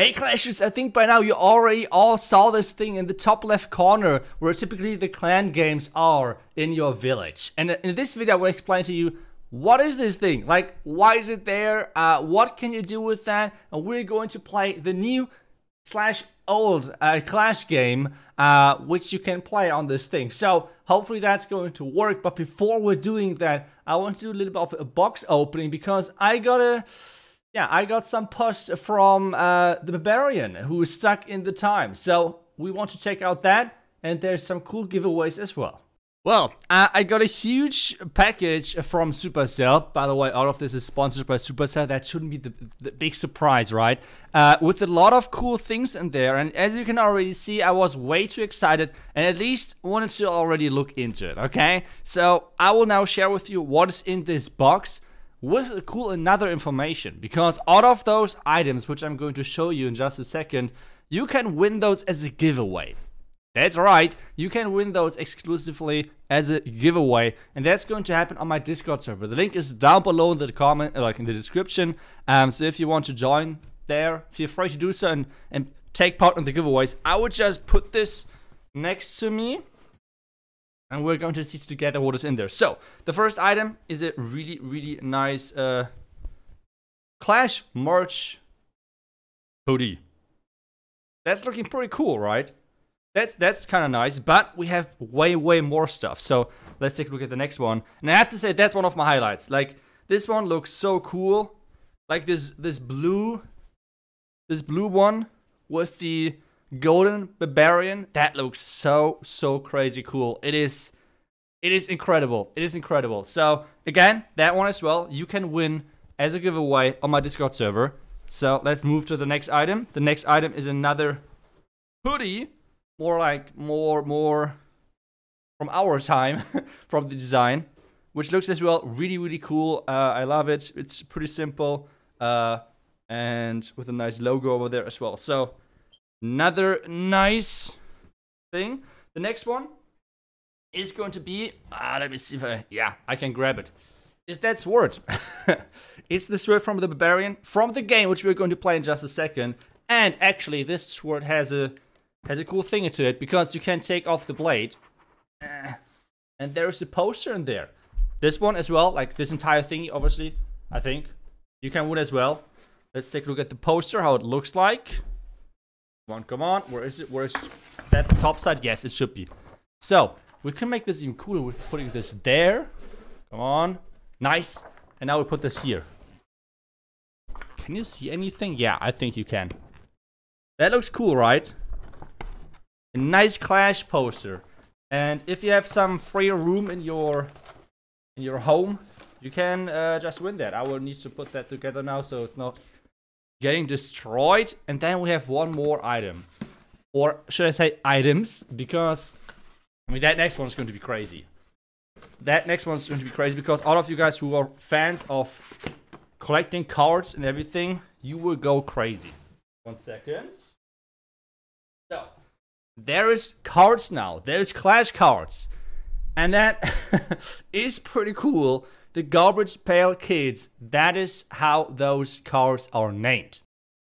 Hey Clashers, I think by now you already all saw this thing in the top left corner where typically the clan games are in your village. And in this video I will explain to you what is this thing? Like, why is it there? Uh, what can you do with that? And we're going to play the new slash old uh, Clash game, uh, which you can play on this thing. So hopefully that's going to work. But before we're doing that, I want to do a little bit of a box opening because I got a yeah, I got some push from uh, the Barbarian who is stuck in the time. So we want to check out that, and there's some cool giveaways as well. Well, uh, I got a huge package from Supercell. By the way, all of this is sponsored by Supercell. That shouldn't be the, the big surprise, right? Uh, with a lot of cool things in there. And as you can already see, I was way too excited and at least wanted to already look into it, okay? So I will now share with you what is in this box with a cool another information because out of those items which I'm going to show you in just a second you can win those as a giveaway. That's right. You can win those exclusively as a giveaway and that's going to happen on my discord server. The link is down below in the comment like in the description. Um, so if you want to join there feel free to do so and, and take part in the giveaways. I would just put this next to me and we're going to see together what is in there. So, the first item is a really, really nice uh, Clash merch hoodie. That's looking pretty cool, right? That's that's kind of nice, but we have way, way more stuff. So, let's take a look at the next one. And I have to say, that's one of my highlights. Like, this one looks so cool. Like this, this blue, this blue one with the Golden Barbarian. That looks so, so crazy cool. It is, it is incredible. It is incredible. So again, that one as well, you can win as a giveaway on my Discord server. So let's move to the next item. The next item is another hoodie. More like, more, more from our time, from the design. Which looks as well really, really cool. Uh, I love it. It's pretty simple. Uh, and with a nice logo over there as well. So Another nice thing. The next one is going to be, ah, let me see if I, yeah, I can grab it. Is that sword? it's the sword from the barbarian from the game, which we're going to play in just a second. And actually, this sword has a has a cool thing to it because you can take off the blade, and there's a poster in there. This one as well, like this entire thing, obviously. I think you can win as well. Let's take a look at the poster, how it looks like. Come on, come on. Where is it? Where is, that top side? Yes, it should be. So, we can make this even cooler with putting this there. Come on. Nice. And now we put this here. Can you see anything? Yeah, I think you can. That looks cool, right? A nice Clash poster. And if you have some free room in your in your home, you can uh, just win that. I will need to put that together now so it's not getting destroyed. And then we have one more item. Or should I say items? Because, I mean, that next one is going to be crazy. That next one is going to be crazy because all of you guys who are fans of collecting cards and everything, you will go crazy. One second. So, there is cards now. There's Clash cards. And that is pretty cool the Garbage Pail Kids. That is how those cards are named.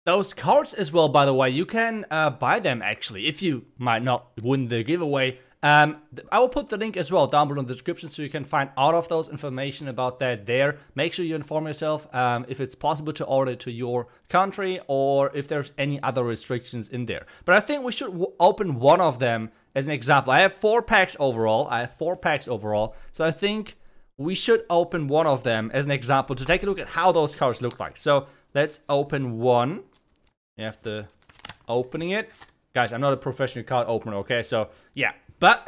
Those cards as well, by the way, you can uh, buy them actually, if you might not win the giveaway. Um, I will put the link as well down below in the description so you can find all of those information about that there. Make sure you inform yourself um, if it's possible to order to your country or if there's any other restrictions in there. But I think we should open one of them as an example. I have four packs overall. I have four packs overall. So I think we should open one of them as an example to take a look at how those cards look like. So let's open one. After opening it. Guys, I'm not a professional card opener, okay? So yeah, but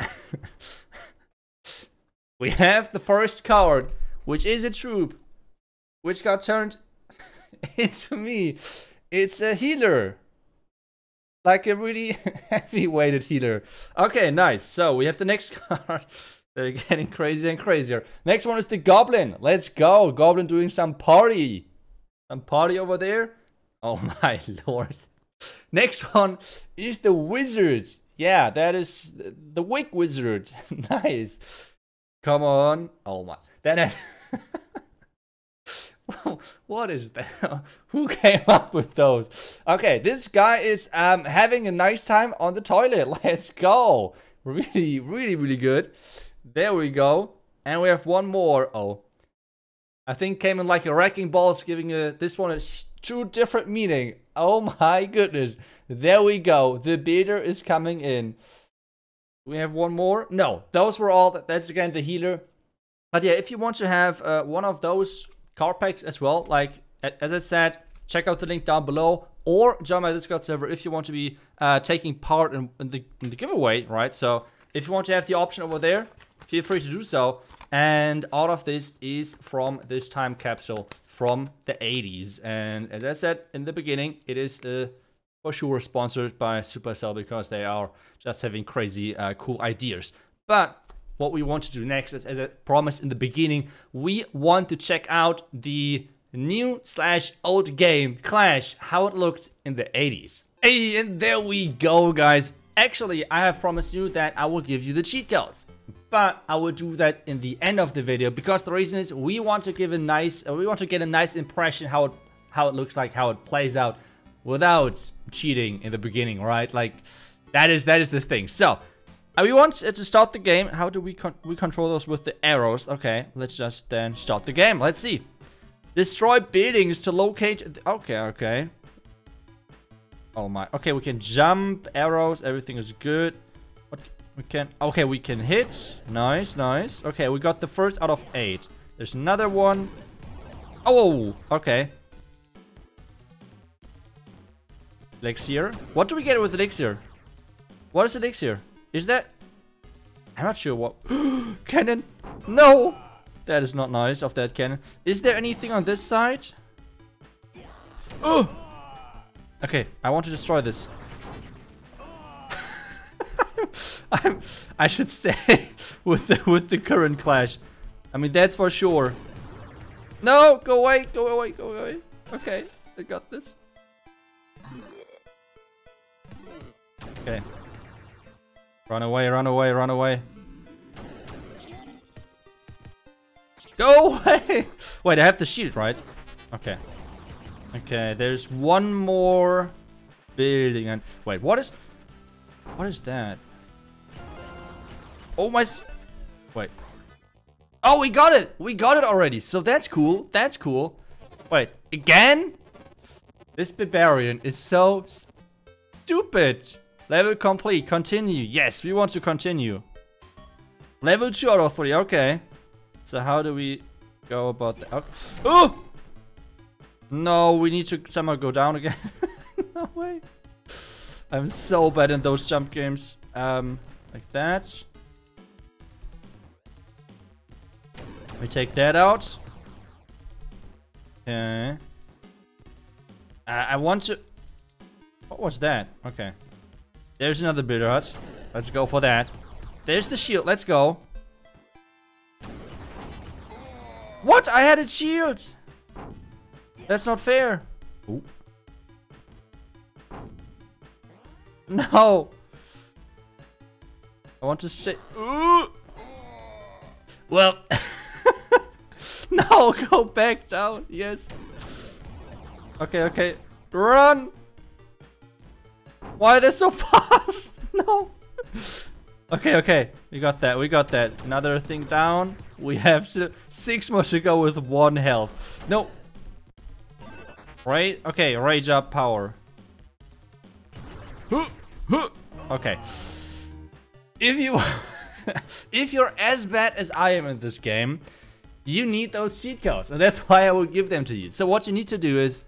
we have the first card, which is a troop, which got turned into me. It's a healer. Like a really heavy weighted healer. Okay, nice. So we have the next card. They're getting crazier and crazier. Next one is the Goblin. Let's go. Goblin doing some party. Some party over there. Oh my lord. Next one is the Wizard. Yeah, that is the Wick Wizard. nice. Come on. Oh my. Then what is that? Who came up with those? Okay, this guy is um, having a nice time on the toilet. Let's go. Really, really, really good. There we go. And we have one more. Oh, I think came in like a wrecking balls, giving a, this one a two different meaning. Oh my goodness. There we go. The beater is coming in. We have one more. No, those were all. That's again the healer. But yeah, if you want to have uh, one of those card packs as well, like as I said, check out the link down below or join my Discord server if you want to be uh, taking part in, in, the, in the giveaway, right? So if you want to have the option over there, feel free to do so. And all of this is from this time capsule from the 80s. And as I said in the beginning, it is uh, for sure sponsored by Supercell because they are just having crazy uh, cool ideas. But what we want to do next is, as I promised in the beginning, we want to check out the new slash old game Clash, how it looked in the 80s. Hey, and there we go, guys. Actually, I have promised you that I will give you the cheat codes. But I will do that in the end of the video because the reason is we want to give a nice, uh, we want to get a nice impression how it, how it looks like, how it plays out without cheating in the beginning, right? Like that is that is the thing. So uh, we want to start the game. How do we con we control those with the arrows? Okay, let's just then start the game. Let's see. Destroy buildings to locate. Okay, okay. Oh my. Okay, we can jump arrows. Everything is good. We can. Okay, we can hit. Nice, nice. Okay, we got the first out of eight. There's another one. Oh, okay. Elixir. What do we get with elixir? What is elixir? Is that... I'm not sure what... cannon! No! That is not nice of that cannon. Is there anything on this side? Oh! Okay, I want to destroy this. I'm, I should stay with the with the current clash. I mean, that's for sure. No, go away, go away, go away. Okay, I got this. Okay. Run away, run away, run away. Go away! Wait, I have the shield, right? Okay. Okay, there's one more building and... Wait, what is... What is that? Oh my... Wait. Oh, we got it! We got it already. So that's cool. That's cool. Wait, again? This barbarian is so stupid. Level complete. Continue. Yes, we want to continue. Level 2 out of 3. Okay. So how do we go about that? Oh! No, we need to somehow go down again. no way. I'm so bad in those jump games. Um, like that. We take that out. Okay. Uh, I want to... What was that? Okay. There's another builder hut. Let's go for that. There's the shield. Let's go. What? I had a shield. That's not fair. Ooh. No. I want to say. Ooh. Well. no, go back down. Yes. Okay, okay. Run. Why are they so fast? no. Okay, okay. We got that. We got that. Another thing down. We have six more to go with one health. No. Right? Okay, rage up power. Okay. If you if you're as bad as I am in this game, you need those seed codes, and that's why I will give them to you. So what you need to do is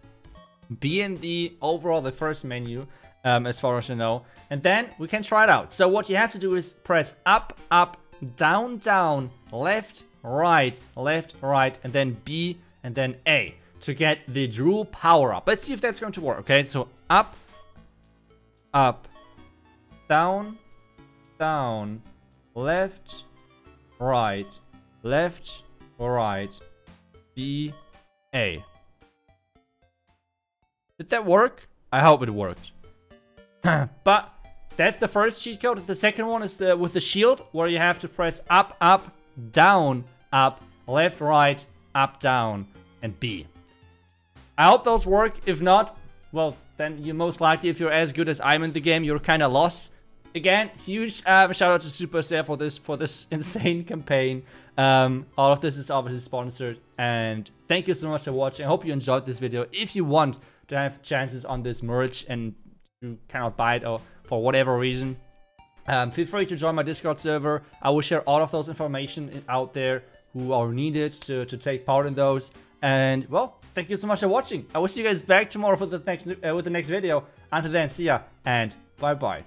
be in the overall the first menu um, as far as you know. And then we can try it out. So what you have to do is press up, up, down, down, left, right, left, right, and then B, and then A to get the Drool power up. Let's see if that's going to work, okay? So up, up, down, down, left, right, left, right, B, A. Did that work? I hope it worked. but that's the first cheat code. The second one is the with the shield, where you have to press up, up, down, up, left, right, up, down, and B. I hope those work. If not, well, then you most likely, if you're as good as I'm in the game, you're kind of lost. Again, huge uh, shout out to Supercell for this for this insane campaign. Um, all of this is obviously sponsored, and thank you so much for watching. I hope you enjoyed this video. If you want to have chances on this merch and you cannot buy it or for whatever reason, um, feel free to join my Discord server. I will share all of those information out there who are needed to, to take part in those. And well, thank you so much for watching. I will see you guys back tomorrow for the next uh, with the next video. Until then, see ya and bye bye.